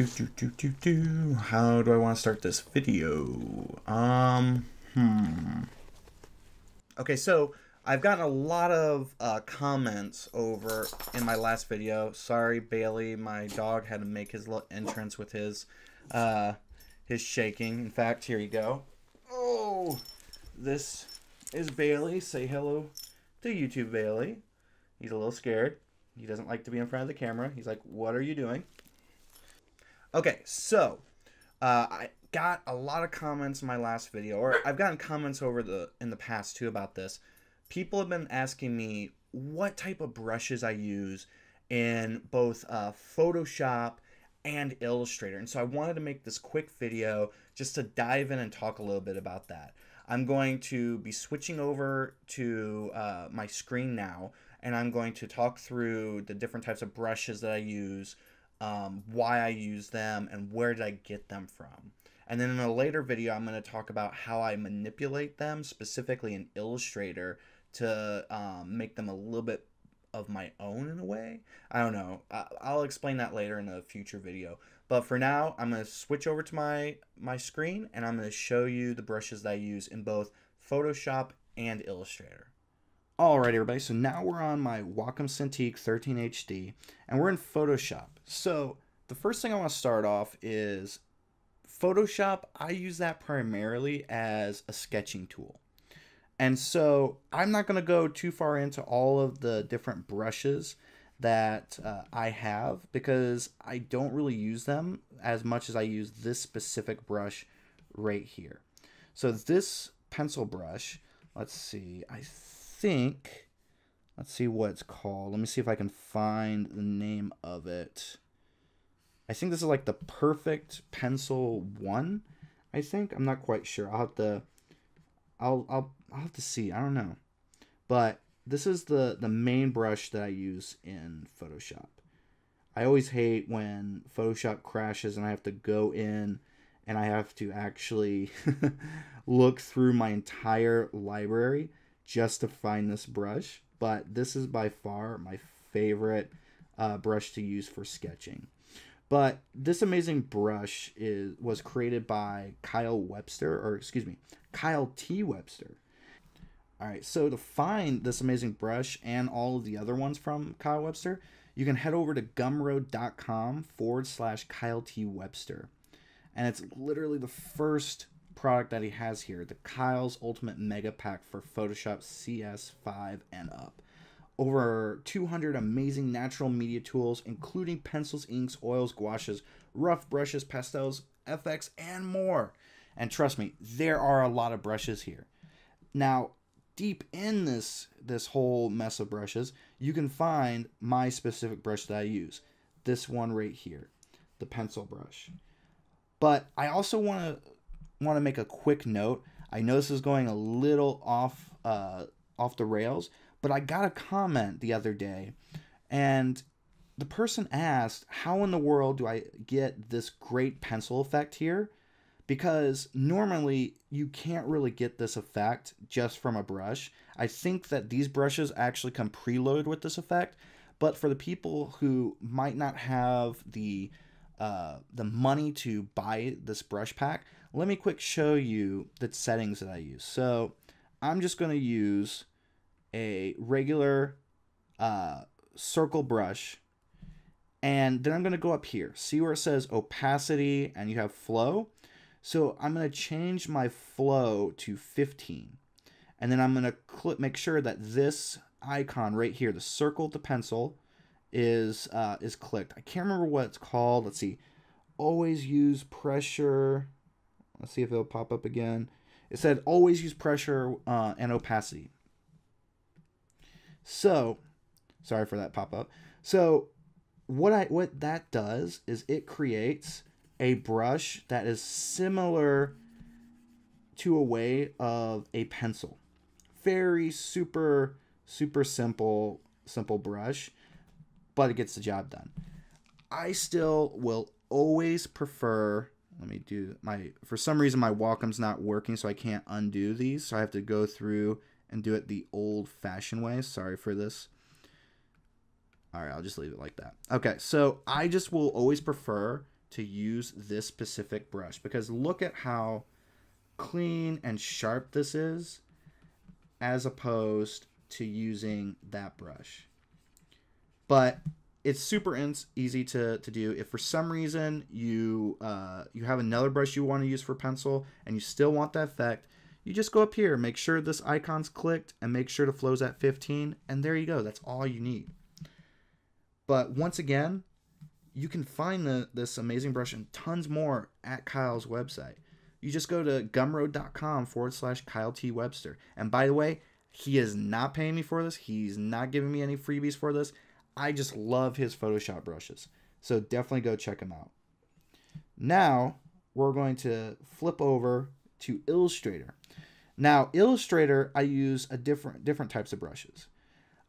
Do, do, do, do, do. How do I want to start this video? Um, hmm. Okay, so I've gotten a lot of uh, comments over in my last video. Sorry, Bailey, my dog had to make his little entrance with his, uh, his shaking. In fact, here you go. Oh, this is Bailey. Say hello to YouTube, Bailey. He's a little scared. He doesn't like to be in front of the camera. He's like, "What are you doing?" Okay, so uh, I got a lot of comments in my last video, or I've gotten comments over the in the past too about this. People have been asking me what type of brushes I use in both uh, Photoshop and Illustrator, and so I wanted to make this quick video just to dive in and talk a little bit about that. I'm going to be switching over to uh, my screen now, and I'm going to talk through the different types of brushes that I use um, why I use them, and where did I get them from. And then in a later video, I'm going to talk about how I manipulate them, specifically in Illustrator, to um, make them a little bit of my own in a way. I don't know. I'll explain that later in a future video. But for now, I'm going to switch over to my, my screen, and I'm going to show you the brushes that I use in both Photoshop and Illustrator. Alright everybody, so now we're on my Wacom Cintiq 13 HD and we're in Photoshop. So the first thing I want to start off is Photoshop, I use that primarily as a sketching tool. And so I'm not going to go too far into all of the different brushes that uh, I have because I don't really use them as much as I use this specific brush right here. So this pencil brush, let's see, I think, let's see what it's called. Let me see if I can find the name of it. I think this is like the perfect pencil one. I think I'm not quite sure. I'll have to, I'll I'll I'll have to see. I don't know, but this is the the main brush that I use in Photoshop. I always hate when Photoshop crashes and I have to go in and I have to actually look through my entire library just to find this brush, but this is by far my favorite uh, brush to use for sketching. But this amazing brush is was created by Kyle Webster, or excuse me, Kyle T. Webster. All right, so to find this amazing brush and all of the other ones from Kyle Webster, you can head over to gumroad.com forward slash Kyle T. Webster. And it's literally the first product that he has here, the Kyle's Ultimate Mega Pack for Photoshop CS5 and up. Over 200 amazing natural media tools, including pencils, inks, oils, gouaches, rough brushes, pastels, FX, and more. And trust me, there are a lot of brushes here. Now, deep in this this whole mess of brushes, you can find my specific brush that I use. This one right here, the pencil brush. But I also want to want to make a quick note. I know this is going a little off uh, off the rails, but I got a comment the other day, and the person asked, "How in the world do I get this great pencil effect here?" Because normally you can't really get this effect just from a brush. I think that these brushes actually come preloaded with this effect, but for the people who might not have the uh, the money to buy this brush pack, let me quick show you the settings that I use. So I'm just going to use a regular uh, circle brush and then I'm going to go up here. See where it says opacity and you have flow? So I'm going to change my flow to 15. And then I'm going to click, make sure that this icon right here, the circle the pencil, is uh, is clicked. I can't remember what it's called. Let's see. Always use pressure. Let's see if it'll pop up again. It said always use pressure uh, and opacity. So, sorry for that pop up. So, what I what that does is it creates a brush that is similar to a way of a pencil. Very super super simple simple brush, but it gets the job done. I still will always prefer let me do my for some reason my Wacom's not working so I can't undo these. So I have to go through and do it the old fashioned way. Sorry for this. All right I'll just leave it like that. Okay so I just will always prefer to use this specific brush because look at how clean and sharp this is as opposed to using that brush. But it's super easy to, to do. If for some reason you uh, you have another brush you want to use for pencil and you still want that effect, you just go up here, make sure this icon's clicked, and make sure the flow's at 15, and there you go. That's all you need. But once again, you can find the, this amazing brush and tons more at Kyle's website. You just go to gumroad.com forward slash Kyle T. Webster. And by the way, he is not paying me for this. He's not giving me any freebies for this. I just love his Photoshop brushes. So definitely go check him out. Now, we're going to flip over to Illustrator. Now, Illustrator, I use a different different types of brushes.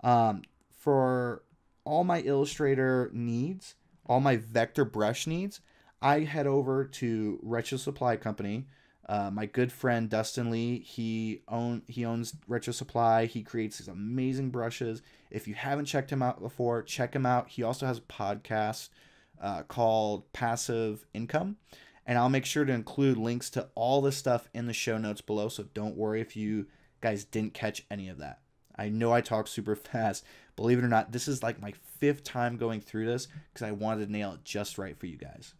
Um, for all my Illustrator needs, all my vector brush needs, I head over to Retro Supply Company. Uh, my good friend Dustin Lee, he own he owns Retro Supply. He creates these amazing brushes. If you haven't checked him out before, check him out. He also has a podcast uh, called Passive Income, and I'll make sure to include links to all this stuff in the show notes below. So don't worry if you guys didn't catch any of that. I know I talk super fast. Believe it or not, this is like my fifth time going through this because I wanted to nail it just right for you guys.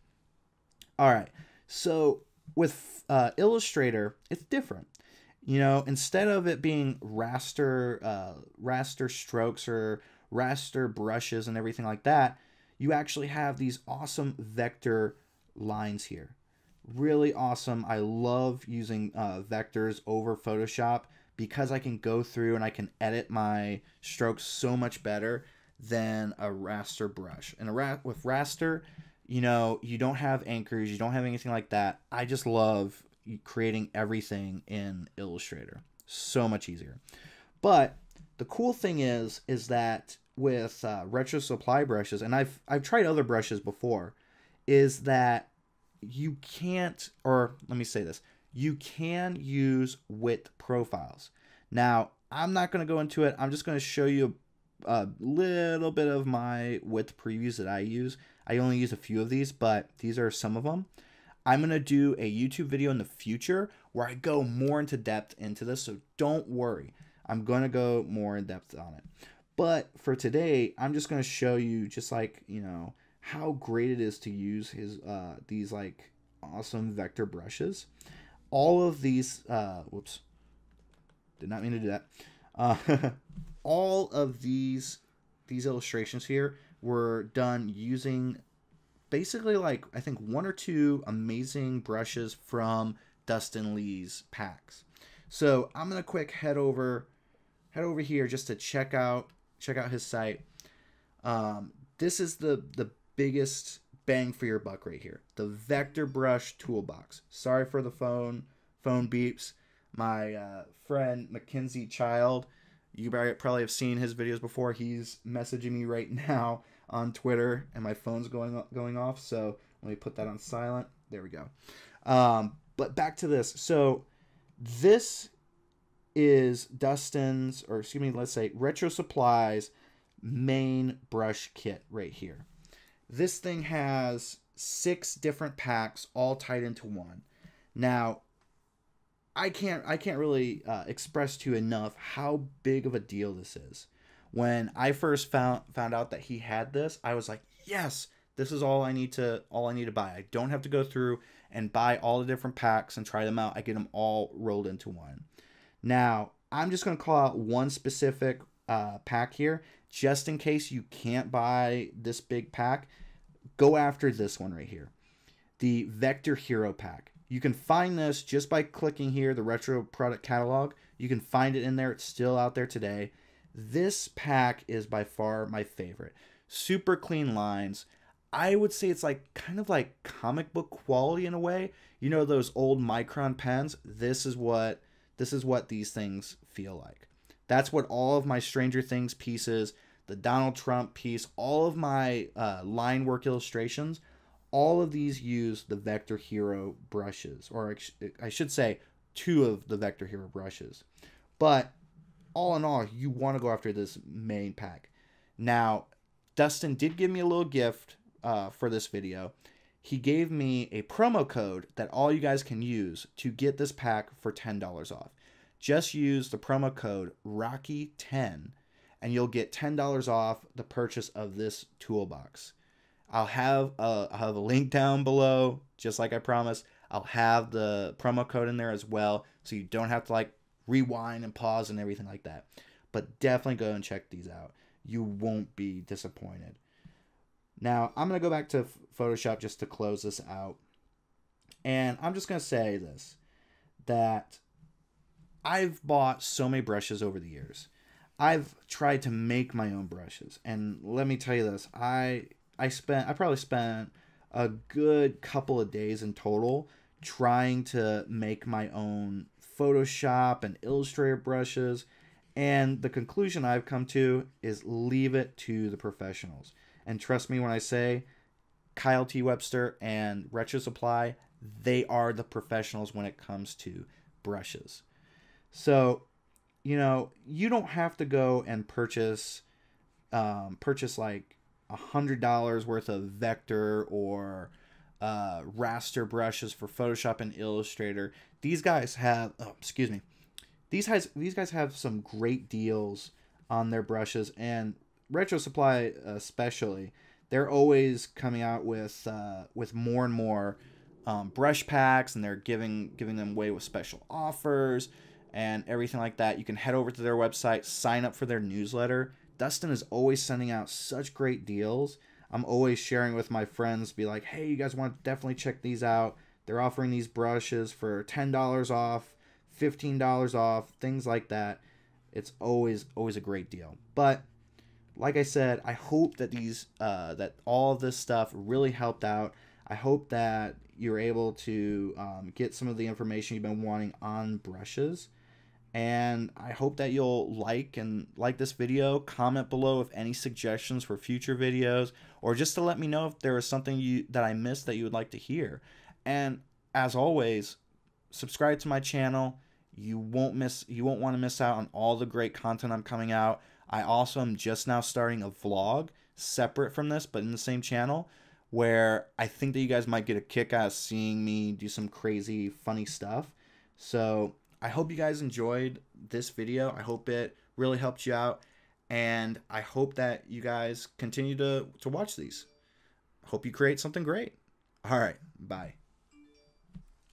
All right, so with uh, Illustrator, it's different. You know, instead of it being raster, uh, raster strokes or raster brushes and everything like that, you actually have these awesome vector lines here. Really awesome. I love using uh, vectors over Photoshop because I can go through and I can edit my strokes so much better than a raster brush. And a ra- with raster, you know, you don't have anchors, you don't have anything like that. I just love creating everything in Illustrator. So much easier. But the cool thing is is that with uh, retro supply brushes and I've I've tried other brushes before is that you can't or let me say this you can use width profiles. Now, I'm not going to go into it. I'm just going to show you a, a, little bit of my width previews that I use. I only use a few of these, but these are some of them. I'm going to do a YouTube video in the future where I go more into depth into this, so don't worry. I'm going to go more in depth on it. But for today, I'm just going to show you just like, you know, how great it is to use his uh, these like awesome vector brushes all of these, uh, whoops, did not mean to do that. Uh, all of these these illustrations here were done using basically like I think one or two amazing brushes from Dustin Lee's packs. So I'm gonna quick head over head over here just to check out check out his site. Um, this is the the biggest bang for your buck right here. The Vector Brush Toolbox. Sorry for the phone phone beeps. My uh, friend Mackenzie Child, you probably have seen his videos before. He's messaging me right now on Twitter, and my phone's going going off. So let me put that on silent. There we go. Um, but back to this. So this is Dustin's, or excuse me, let's say Retro Supplies main brush kit right here. This thing has six different packs all tied into one. Now, I can't I can't really uh, express to you enough how big of a deal this is. When I first found found out that he had this, I was like, yes, this is all I need to all I need to buy. I don't have to go through and buy all the different packs and try them out. I get them all rolled into one. Now, I'm just going to call out one specific uh, pack here, just in case you can't buy this big pack. Go after this one right here, the Vector Hero pack. You can find this just by clicking here, the retro product catalog. You can find it in there. It's still out there today. This pack is by far my favorite. Super clean lines. I would say it's like kind of like comic book quality in a way. You know those old Micron pens? This is what this is what these things feel like. That's what all of my Stranger Things pieces, the Donald Trump piece, all of my uh, line work illustrations all of these use the Vector Hero brushes, or I should say, two of the Vector Hero brushes. But all in all, you want to go after this main pack. Now, Dustin did give me a little gift uh, for this video. he gave me a promo code that all you guys can use to get this pack for $10 off. Just use the promo code Rocky10 and you'll get $10 off the purchase of this toolbox. I'll have a, I'll have a link down below, just like I promised. I'll have the promo code in there as well, so you don't have to like rewind and pause and everything like that. But definitely go and check these out. You won't be disappointed. Now, I'm going to go back to Photoshop just to close this out. And I'm just going to say this that I've bought so many brushes over the years. I've tried to make my own brushes. And let me tell you this, I I spent I probably spent a good couple of days in total trying to make my own Photoshop and Illustrator brushes. And the conclusion I've come to is leave it to the professionals. And trust me when I say Kyle T. Webster and Retro Supply, they are the professionals when it comes to brushes. So, you know, you don't have to go and purchase um, purchase like a hundred dollars worth of vector or uh, raster brushes for Photoshop and Illustrator. These guys have, oh, excuse me, these guys these guys have some great deals on their brushes, and Retro Supply especially. They're always coming out with uh, with more and more um, brush packs, and they're giving giving them away with special offers and everything like that. You can head over to their website, sign up for their newsletter. Dustin is always sending out such great deals. I'm always sharing with my friends, be like, hey, you guys want to definitely check these out. They're offering these brushes for $10 off, $15 off, things like that. It's always always a great deal. But like I said, I hope that these uh, that all of this stuff really helped out. I hope that you're able to um, get some of the information you've been wanting on brushes. And I hope that you'll like and like this video. Comment below if any suggestions for future videos, or just to let me know if there is something you that I missed that you would like to hear. And as always, subscribe to my channel. You won't miss. You won't want to miss out on all the great content I'm coming out. I also am just now starting a vlog separate from this, but in the same channel, where I think that you guys might get a kick out of seeing me do some crazy, funny stuff. So I hope you guys enjoyed this video. I hope it really helped you out. And I hope that you guys continue to, to watch these. Hope you create something great. All right. Bye.